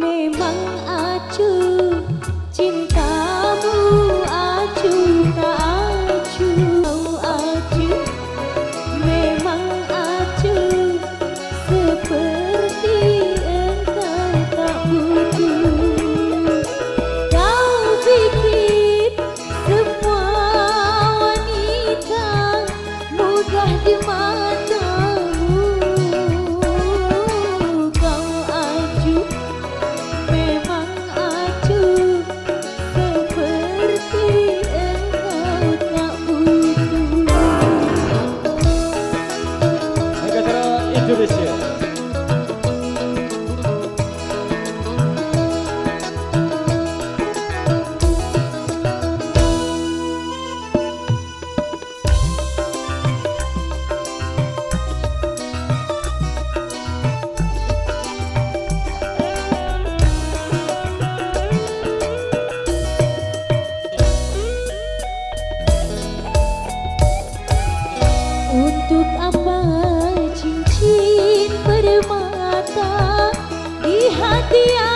Mê do this. 你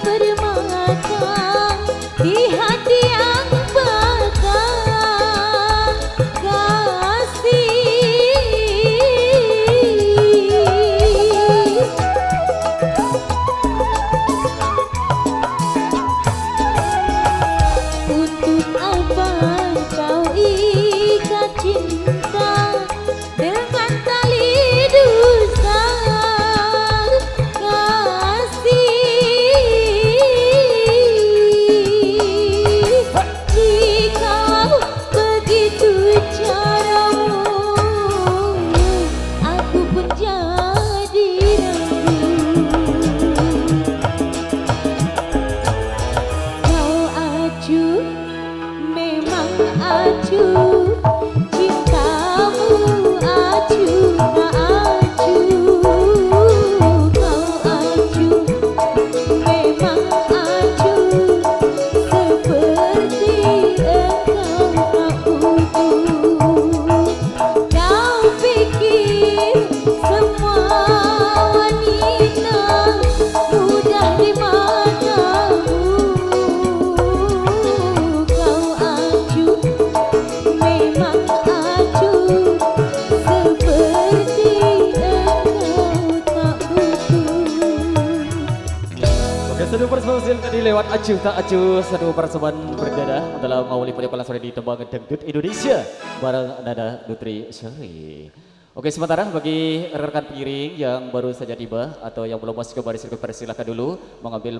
but it acuh memang acuh. Satu persembahan tadi lewat acuh tak acuh satu persembahan berbeda dalam awali pada kelas sore di Tembangan Dangdut Indonesia bareng Nada Nutri Syari. Oke sementara bagi rekan-rekan piring yang baru saja tiba atau yang belum masuk ke baris persilahkan dulu mengambil